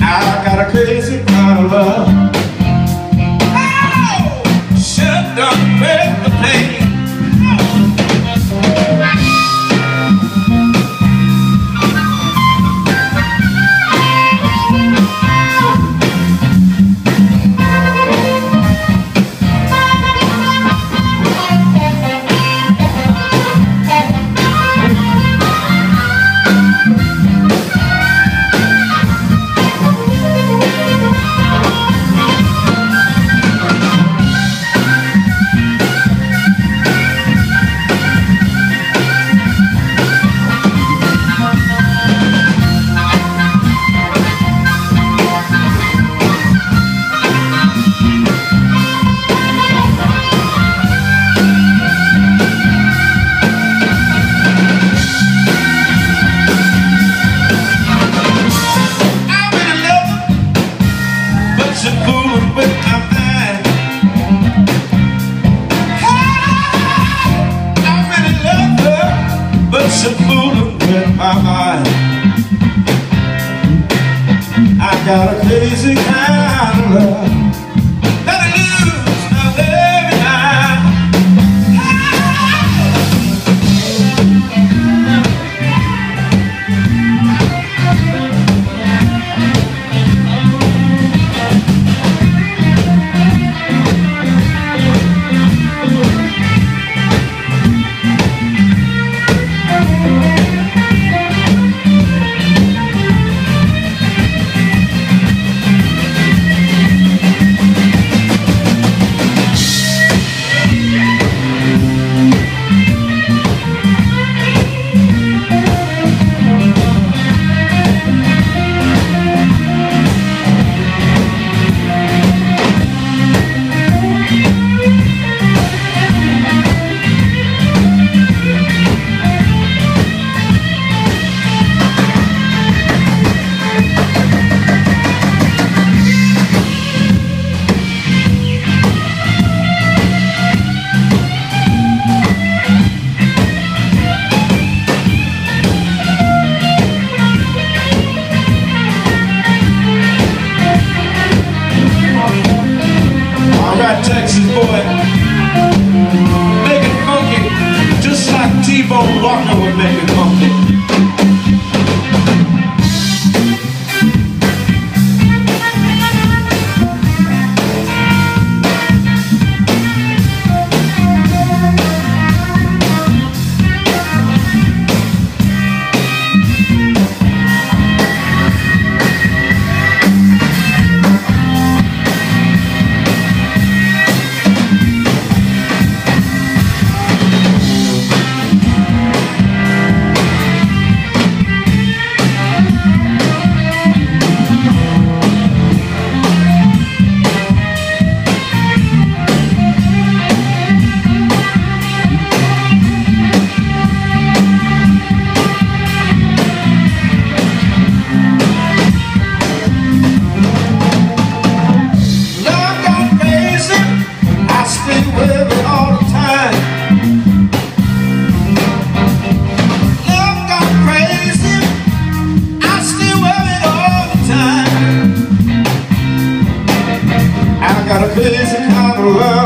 I got a crazy kind of love got a crazy kind of love. love.